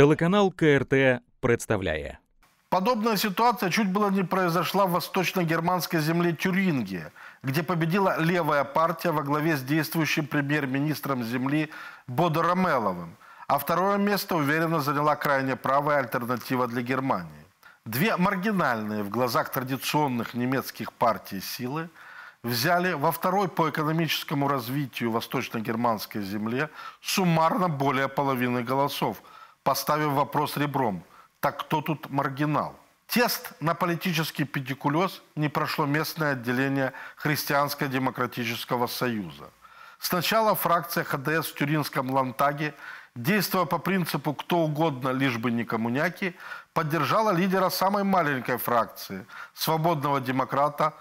Телеканал КРТ представляє. Подобная ситуация чуть было не произошла в восточно-германской земле Тюрингия, где победила левая партия во главе с действующим премьер-министром земли Бодо Ромеловым, а второе место уверенно заняла крайне правая альтернатива для Германии. Две маргинальные в глазах традиционных немецких партий силы взяли во второй по экономическому развитию восточно-германской земле суммарно более половины голосов, поставив вопрос ребром – так кто тут маргинал? Тест на политический педикулез не прошло местное отделение Христианско-демократического союза. Сначала фракция ХДС в Тюринском Лантаге, действуя по принципу «кто угодно, лишь бы не коммуняки», поддержала лидера самой маленькой фракции, свободного демократа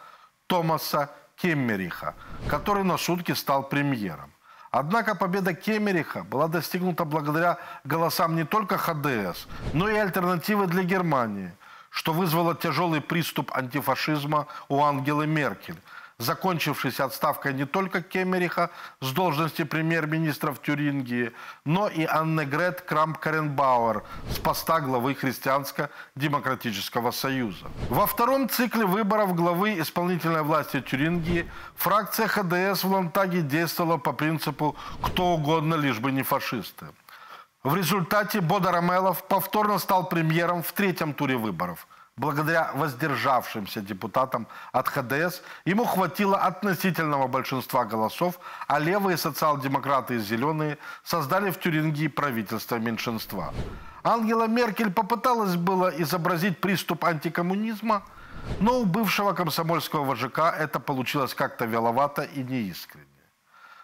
Томаса Кеммериха, который на сутки стал премьером. Однако победа Кемериха была достигнута благодаря голосам не только ХДС, но и альтернативы для Германии, что вызвало тяжелый приступ антифашизма у Ангелы Меркель – закончившийся отставкой не только Кемериха с должности премьер-министра в Тюрингии, но и Аннегрет Крамп-Каренбауэр с поста главы Христианско-демократического союза. Во втором цикле выборов главы исполнительной власти Тюрингии фракция ХДС в Лантаге действовала по принципу «кто угодно, лишь бы не фашисты». В результате Бода Ромелов повторно стал премьером в третьем туре выборов – благодаря воздержавшимся депутатам от ХДС, ему хватило относительного большинства голосов, а левые социал-демократы и зеленые создали в Тюрингии правительство меньшинства. Ангела Меркель попыталась было изобразить приступ антикоммунизма, но у бывшего комсомольского вожака это получилось как-то веловато и неискренне.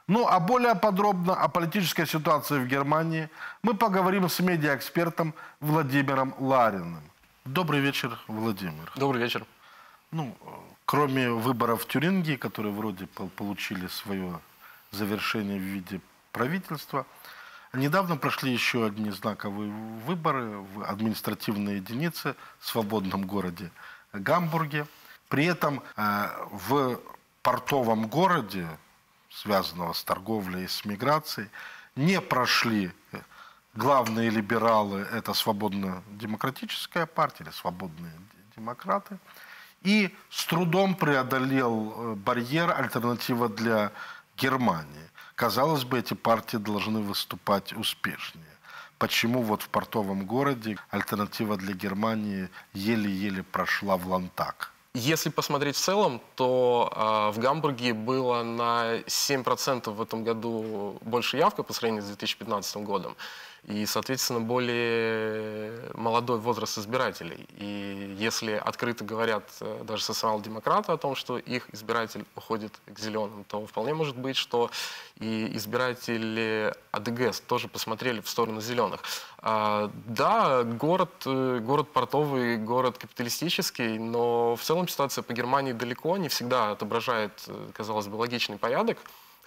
Ну, а более подробно о политической ситуации в Германии мы поговорим с медиаэкспертом Владимиром Лариным. Добрый вечер, Владимир. Добрый вечер. Ну, кроме выборов в Тюрингии, которые вроде получили свое завершение в виде правительства, недавно прошли еще одни знаковые выборы в административной единице в свободном городе Гамбурге. При этом э, в портовом городе, связанного с торговлей и с миграцией, не прошли главные либералы – это свободно-демократическая партия или свободные демократы. И с трудом преодолел э, барьер альтернатива для Германии. Казалось бы, эти партии должны выступать успешнее. Почему вот в портовом городе альтернатива для Германии еле-еле прошла в Лантак? Если посмотреть в целом, то э, в Гамбурге было на 7% в этом году больше явка по сравнению с 2015 годом и, соответственно, более молодой возраст избирателей. И если открыто говорят э, даже социал-демократы о том, что их избиратель уходит к зеленым, то вполне может быть, что и избиратели АДГ тоже посмотрели в сторону зеленых. А, да, город, э, город портовый, город капиталистический, но в целом ситуация по Германии далеко не всегда отображает, э, казалось бы, логичный порядок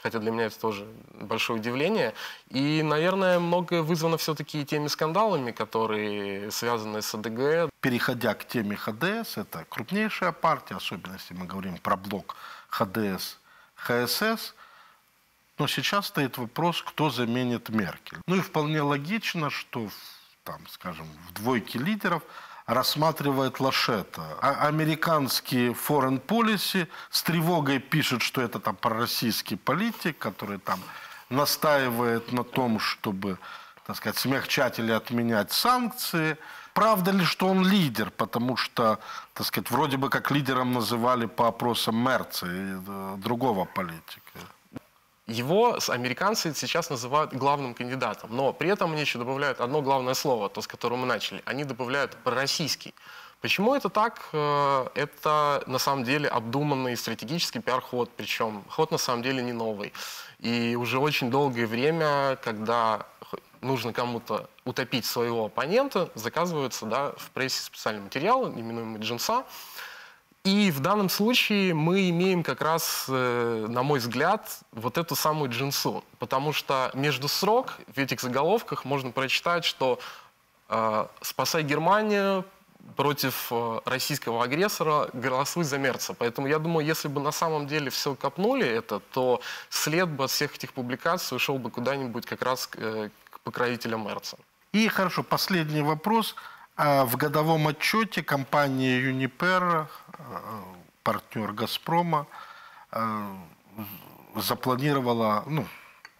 хотя для меня это тоже большое удивление. И, наверное, многое вызвано все-таки теми скандалами, которые связаны с АДГ. Переходя к теме ХДС, это крупнейшая партия, особенно если мы говорим про блок ХДС, ХСС. Но сейчас стоит вопрос, кто заменит Меркель. Ну и вполне логично, что там, скажем, в двойке лидеров – рассматривает Лашета. А американский foreign policy с тревогой пишет, что это там пророссийский политик, который там настаивает на том, чтобы, так сказать, смягчать или отменять санкции. Правда ли, что он лидер? Потому что, так сказать, вроде бы как лидером называли по опросам Мерца и э, другого политика. Его американцы сейчас называют главным кандидатом, но при этом они еще добавляют одно главное слово, то, с которого мы начали. Они добавляют «пророссийский». Почему это так? Э, это на самом деле обдуманный стратегический пиар-ход, причем ход на самом деле не новый. И уже очень долгое время, когда нужно кому-то утопить своего оппонента, заказываются да, в прессе специальные материалы, именуемые джинса, и в данном случае мы имеем как раз, э, на мой взгляд, вот эту самую джинсу. Потому что между срок в этих заголовках можно прочитать, что э, «Спасай Германию», против э, российского агрессора голосуй за Мерца. Поэтому я думаю, если бы на самом деле все копнули это, то след бы от всех этих публикаций ушел бы куда-нибудь как раз к, покровителям Мерца. И хорошо, последний вопрос. А В годовом отчете компания Юнипер, партнер Газпрома, э, запланировала, ну,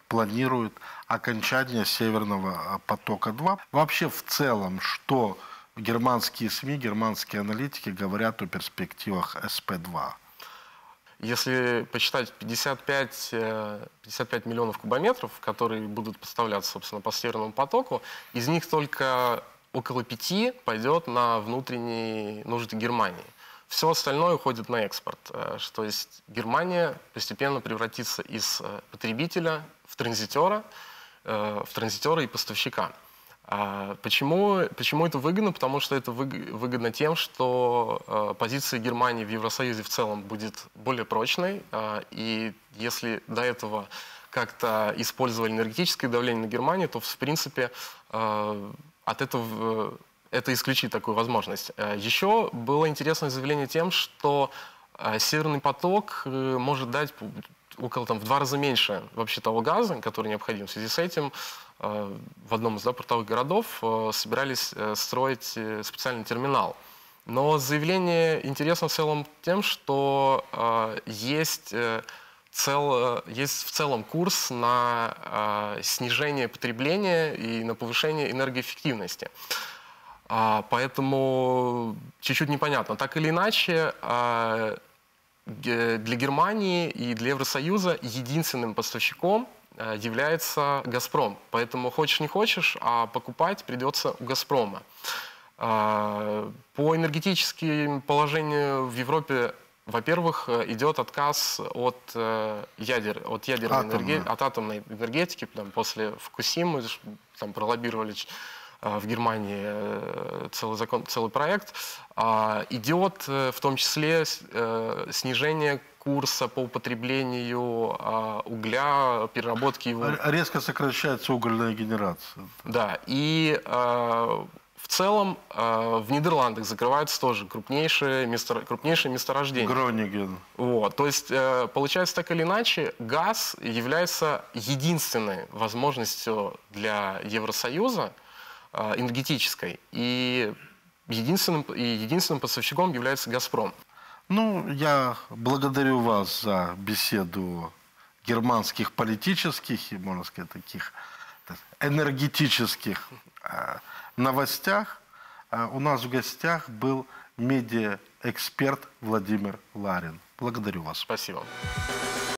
планирует окончание Северного потока-2. Вообще в целом, что германские СМИ, германские аналитики говорят о перспективах СП-2? Если посчитать 55, э, 55 миллионов кубометров, которые будут поставляться, собственно, по Северному потоку, из них только около пяти пойдет на внутренние нужды Германии. Все остальное уходит на экспорт. Э, То есть Германия постепенно превратится из э, потребителя в транзитера, э, в транзитера и поставщика. А Почему, почему это выгодно? Потому что это выг- выгодно тем, что позиция Германии в Евросоюзе в целом будет более прочной. И если до этого как-то использовали энергетическое давление на Германию, то в принципе от этого э, это исключит такую возможность. Э, Еще было интересное заявление тем, что э, Северный поток может дать около там, в два раза меньше вообще того газа, который необходим. В связи с этим в одном из да, портовых городов собирались строить специальный терминал. Но заявление интересно в целом тем, что есть, цел, э, есть в целом курс на э, снижение потребления и на повышение энергоэффективности. А, поэтому чуть-чуть непонятно. Так или иначе, ге- для Германии и для Евросоюза единственным поставщиком а, является «Газпром». Поэтому хочешь не хочешь, а покупать придется у «Газпрома». А, По энергетическим положению в Европе, во-первых, э, идет отказ от, э, ядер, от ядерной Атомной. энергетики, от атомной энергетики. Там, после Фукусимы там пролоббировали э, в Германии целый, закон, целый проект. А, Идет в том числе снижение курса по употреблению а, угля, переработки его. Резко сокращается угольная генерация. Да, и целом э, в Нидерландах закрываются тоже крупнейшие, место, крупнейшие месторождения. Грониген. Вот, то есть э, получается так или иначе, газ является единственной возможностью для Евросоюза э, энергетической, и единственным, и единственным поставщиком является «Газпром». Ну, я благодарю вас за беседу германских политических и, можно сказать, таких так, энергетических э, новостях. А у нас в гостях был медиаэксперт Владимир Ларин. Благодарю вас. Спасибо.